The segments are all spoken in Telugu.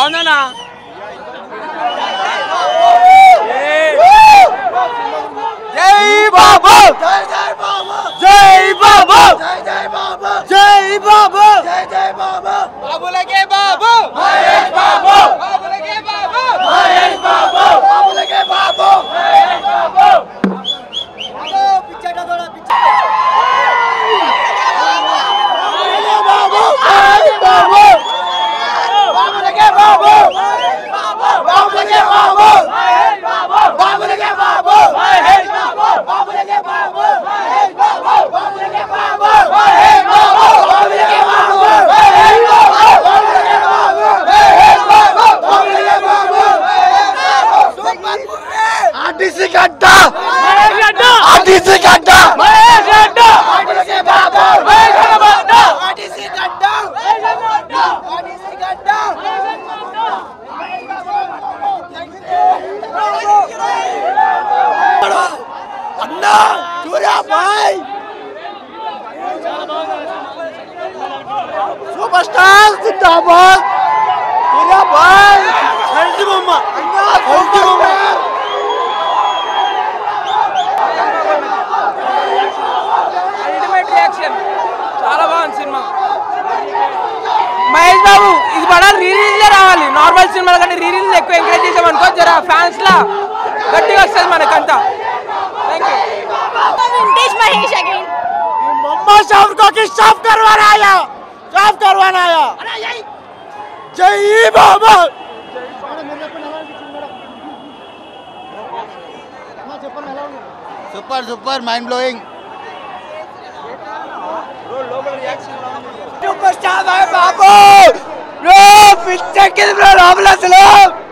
బాగుందన్నా జై బాబు! జై బాబు! జై బాబు! బాబులకే బాబు! మహేష్ బాబు బాబులకే బాబు మహేష్ బాబు బాబులకే బాబు మహేష్ బాబు బాబు మహేష్ బాబు బాబులకే బాబు బాబులకే బాబు మహేష్ బాబు బాబులకే బాబు మహేష్ బాబు బాబులకే బాబు మహేష్ బాబు బాబులకే బాబు మహేష్ బాబు బాబులకే బాబు మహేష్ బాబు బాబులకే బాబు మహేష్ బాబు బాబులకే బాబు ఆర్టీసీ గడ్డ ఆర్టీసీ గడ్డ మహేష్ గడ్డ ఆర్టీసీ బాబు మహేష్ గడ్డ ఆర్టీసీ గడ్డ ఆర్టీసీ గడ్డ అన్నా సూర్యాబాయ్ సూపర్ స్టార్ జిందాబాద్ సూర్యాబాయ్ హెల్త్ బొమ్మ హెల్త్ బొమ్మ అల్టిమేట్ రియాక్షన్ చాలా బాగుంది సినిమా మహేష్ బాబు ఇది పడాలి రీ రిలీజ్ రావాలి నార్మల్ సినిమాల కంటే రీ రిలీజ్ ఎక్కువ ఎంకరేజ్ చేసామనుకో జర ఫ్యాన్స్ లా గట్టిగా వస్తుంది మనకంతా thank you vintage Mahesh again मम्मा साहब को कि साफ करवाना आया साफ़ करवाना आया जय बाबा super super mind blowing super star बाबू रो पिक्चर के राम सलाम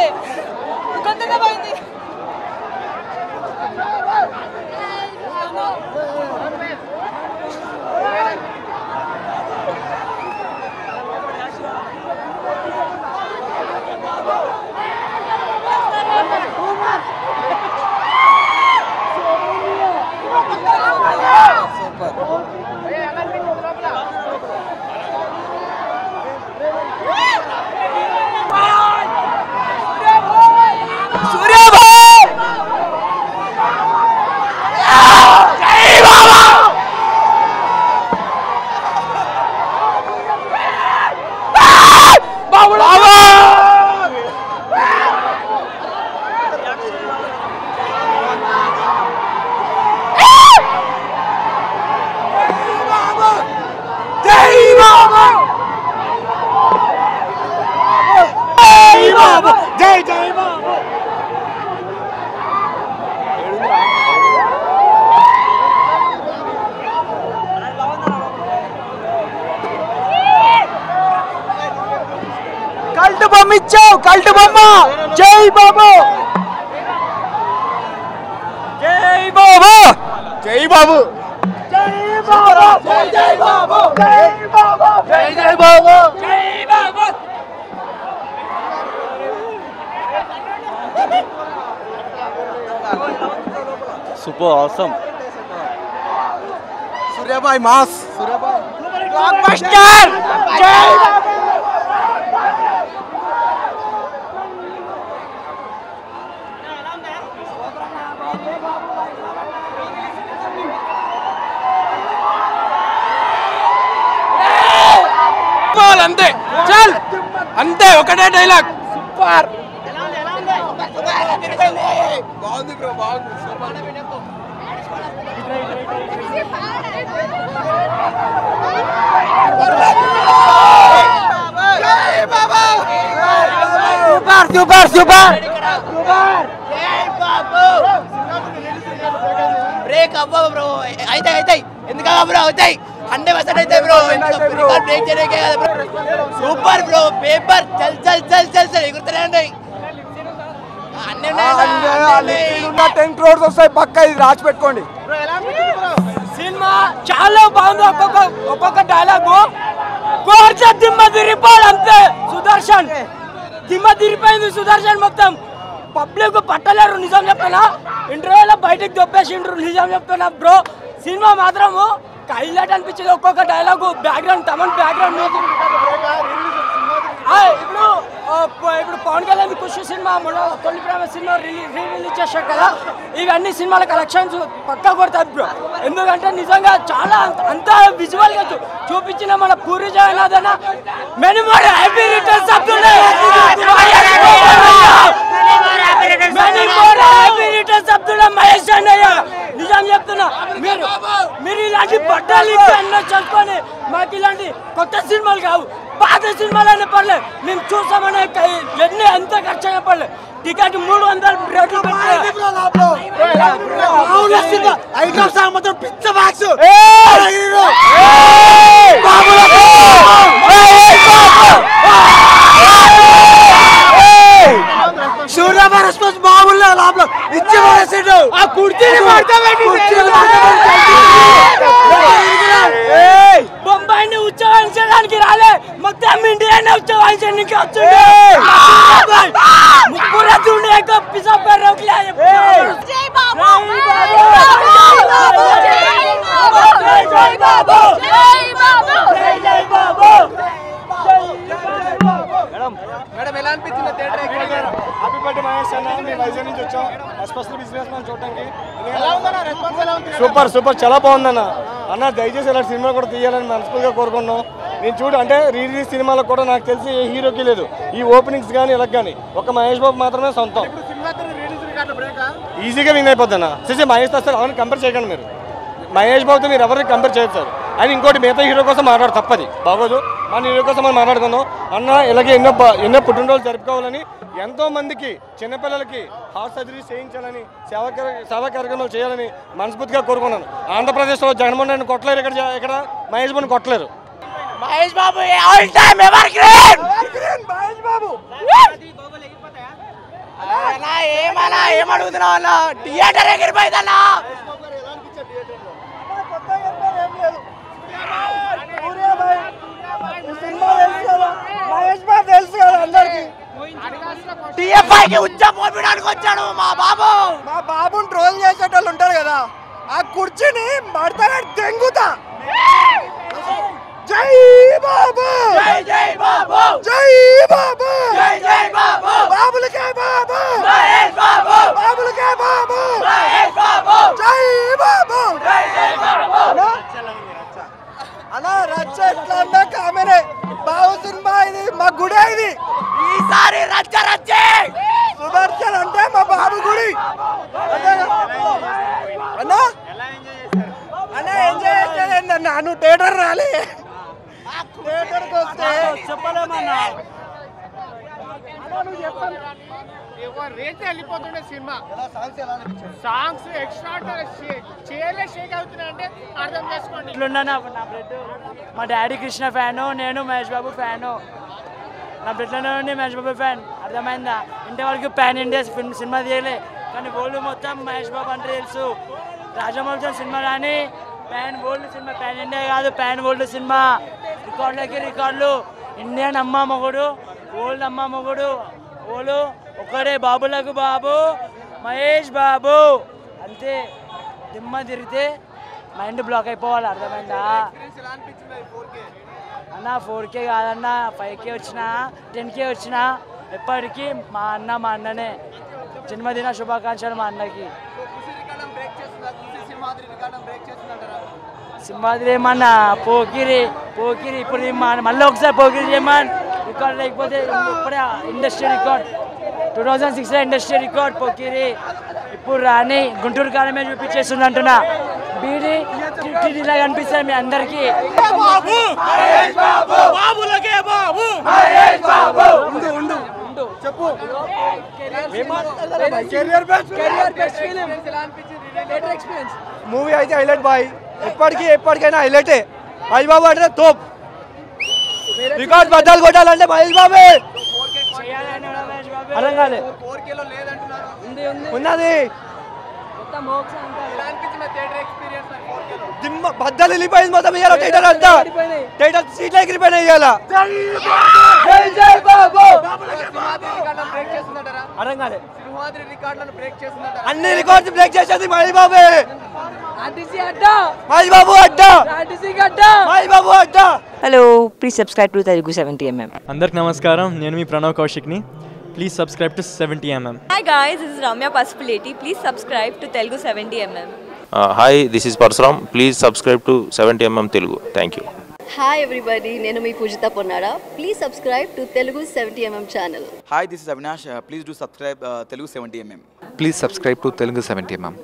సూపర్ ఉండే కొంతగా పోయింది జై బాబా జై బాబా జై జై బాబా కల్ట్ బొమ్మ ఇచ్చావు కల్ట్ బొమ్మ జై బాబు జై బాబు జై బాబు జై బాబు జై జై బాబు జై బాబు జై జై బాబు జై బాబు సూపర్ అవసరం సూర్యాబాయ్ మాస్ సూర్యాబాయ్ బ్లాక్ బస్టర్ జై పోవాలి అంతే చల్ అంతే ఒకటే డైలాగ్ సూపర్ బాగుంది బ్రో బాగుంది సూపర్ సూపర్ సూపర్ బ్రేక్ అవ్వ బ్రో అయితే అయితే ఎందుకు బ్రో అవుతాయి హండ్రెడ్ పర్సెంట్ అవుతాయి బ్రో రికార్డ్ బ్రేక్ చేయడానికే కదా బ్రో. సూపర్ బ్రో పేపర్ చల్ చల్ చల్ చల్ చల్ ఎగురుతూనే ఉంటాయి అన్నీ ఉన్నాయి? టెన్ క్రోర్స్ వస్తాయి. పక్క ఇది రాసి పెట్టుకోండి. సినిమా చాలా బాగుంది. ఒక్కొక్క ఒక్కొక్క డైలాగు కోర్చ దిమ్మ తిరిగిపోవాలి అంతే. సుదర్శన్ దిమ్మ తిరిగిపోయింది సుదర్శన్ మొత్తం. పబ్లిక్ పట్టలేరు నిజం చెప్తున్నా ఇంటర్వ్యూలో బయటకు దొబ్బేసిండ్రు నిజం చెప్తున్నా బ్రో? సినిమా మాత్రము హైలైట్ అనిపించింది ఒక్కొక్క dialogue background Thaman background music ఇప్పుడు ఇప్పుడు పవన్ కళ్యాణ్ ఖుషి సినిమా మొన్న తొలి ప్రేమ సినిమా రిలీజ్ చేశారు కదా. ఇవన్నీ సినిమాల కలెక్షన్స్ పక్కా కొడతారు బ్రో. ఎందుకంటే నిజంగా చాలా అంత- అంత విజువల్గా చూపించిన మన పూరి జగన్నాథ్ అన్న. మెనీ మోర్ హ్యాపీ రిటర్న్స్ నిజం చెప్తున్నా మీరు మీరు ఇలాంటి బట్టలు ఇచ్చి అన్న చదువుకొని మాకు ఇలాంటి కొత్త సినిమాలు కావు పాత సినిమాలు అయినా పర్లేదు మేము చూసామనే కై- ఎన్ని ఎంత ఖర్చు అయినా పర్లేదు టికెట్ మూడు వందల రేట్లు పెట్టి ఐటమ్ సాంగ్ మొత్తం పిచ్చ బాక్స్ ఇచ్చి పడేసాడు ఆ కుర్చీని బొంబాయిని ఉత్సవాయించడానికి రాలే మొత్తం ఇండియానే ఉత్సవాయించడానికి వచ్చిండు ముగ్గురు ఉండే పిసా పేరు జై బాబు జై జై బాబు జై బాబు జై బాబు మేడం ఎలా అనిపించింది థియేటర్ హ్యాపీ బర్త్డే మహేష్ అన్న మేము వైజాగ్ నుంచి వచ్చాం ఎస్పెషల్ బిజినెస్ మ్యాన్ చూడడానికి సూపర్ సూపర్ చాలా బాగుందన్న. అన్న దయచేసి ఇలాంటి సినిమా కూడా తీయాలని మనస్ఫూర్తిగా కోరుకున్నాం నేను చూడు అంటే రీ రిలీజ్ సినిమాలో కూడా నాకు తెలిసి ఏ హీరోకి లేదు. ఈ ఓపెనింగ్స్ కానీ ఇలా కానీ ఒక మహేష్ బాబు మాత్రమే సొంతం. ఈజీగా విన్ అయిపోద్ది అన్న. మహేష్ అసలు అవును కంపేర్ చేయకండి మీరు. మహేష్ బాబుతో మీరు ఎవరిని కంపేర్ చేయొచ్చు సార్. అని ఇంకోటి మిగతా హీరో కోసం మాట్లాడు తప్పది. బాగోదు. మన హీరో కోసం మనం మాట్లాడుకుందాం. అన్న ఇలాగే ఎన్నో ఎన్నో పుట్టినరోజులు జరుపుకోవాలని ఎంతో మందికి చిన్నపిల్లలకి హార్ట్ సర్జరీ చేయించాలని సేవా సేవా కార్యక్రమాలు చేయాలని మనస్ఫూర్తిగా కోరుకున్నాను. ఆంధ్రప్రదేశ్లో జగన్మోహన్ రెడ్డి కొట్టలేరు ఇక్కడ ఇక్కడ మహేష్ బాబుని కొట్టలేరు. Mahesh Babu all time evergreen అన్నా ఏమన్నా ఏమడుగుతున్నావు అన్న? థియేటర్ ఎగిరిపోయిందన్నా మహేష్ బాబు తెలుసు కదా అందరికి టీఎఫ్ఐకి ఉచ్చ పోపడానికి వచ్చాడు మా బాబు. మా బాబుని ట్రోల్ చేసేటోళ్ళు ఉంటారు కదా ఆ కుర్చీని మడతగా దెంగుతా జై బాబు! జై జై బాబు! జై బాబు! జై జై బాబు! బాబులకే బాబు! మహేష్ బాబు! బాబులకే బాబు! మహేష్ బాబు! జై బాబు! జై జై బాబు! అలా రచ్చ ఎట్లా అన్నా కామెరే బాబు సినిమా ఇది మా గుడే ఇది. ఈసారి రచ్చ అంటే మా బాబు గుడి? అన్నా? అన్నా ఎంజాయ్ చేసేది ఏందన్నా నువ్వు థియేటర్ రాలే. థియేటర్కి వస్తే. చెప్పలేమన్నా. రేట్ వెళ్ళిపోతుండే సినిమా. సాంగ్స్ ఎక్స్ట్రా చేయలే షేక్ అవుతున్నాయి అంటే అర్థం చేసుకోండి. మా డాడీ కృష్ణ ఫ్యాను నేను మహేష్ బాబు ఫ్యాను. నా బ్లడ్లోనే ఉండి మహేష్ బాబు ఫ్యాన్. అర్థమైందా? ఇంతవరకు ప్యాన్ ఇండియా ఫిల్మ్ సినిమా తీయలే. కానీ వరల్డ్ మొత్తం మహేష్ బాబు అంటే తెలుసు. రాజమౌళి సినిమా కానీ pan world cinema. Pan India కాదు ప్యాన్ వరల్డ్ సినిమా. రికార్డులకి రికార్డులు. ఇండియన్ అమ్మ మొగుడు ఓల్డ్ అమ్మ మొగుడు. ఓలు ఒకడే బాబులకు బాబు మహేష్ బాబు. అంతే. దిమ్మ తిరిగితే మైండ్ బ్లాక్ అయిపోవాలి. అర్థమైందా? అన్న ఫోర్ కే కాదన్న ఫైవ్ కే వచ్చిన టెన్ కే వచ్చిన ఎప్పటికీ మా అన్న మా అన్ననే. జన్మదిన శుభాకాంక్షలు మా అన్నకి. సింహాద్రి ఏమన్నా? పోకిరి పోకిరి ఇప్పుడు మళ్ళీ ఒకసారి పోకిరి చేయమని రికార్డ్ లేకపోతే ఇప్పుడే ఇండస్ట్రీ రికార్డ్ టూ థౌజండ్ సిక్స్లో ఇండస్ట్రీ రికార్డ్ పోకిరి. ఇప్పుడు రాని గుంటూరు కాలమే చూపించేస్తుంది అంటున్నా. బీడీ టీటీలా కనిపిస్తాయి మీ అందరికీ. మూవీ అయితే హైలైట్ బాయ్. ఎప్పటికీ ఎప్పటికైనా హైలైటే మహేష్ బాబు అంటే తోప్. రికార్డ్ బద్దలు కొట్టాలంటే మహేష్ బాబే. అర్థం కాలే ఉన్నది. బద్దలు వెళ్ళిపోయింది మొత్తం ఇయ్యాల థియేటర్ అంతా. థియేటర్ సీట్లు ఎగిరిపోయినాయి ఇయ్యాల. అర్థం కాలే అన్ని రికార్డ్స్ బ్రేక్ చేసేది మహేష్ బాబే. మహేష్ బాబు అడ్డా. మహేష్ బాబు అడ్డా. Hello please subscribe to Telugu seventy MM అందరికి నమస్కారం. నేను మీ Pranav కౌశిక్ని. Please subscribe to seventy MM Hi guys, this is Ramya Pasupuleti. Please subscribe to Telugu 70mm. Hi this is Parashuram please subscribe to seventy MM Telugu thank you hi everybody నేను మీ Pujitha Ponnara please subscribe to Telugu seventy MM channel hi this is Avinash please do subscribe Telugu seventy MM please subscribe to Telugu seventy MM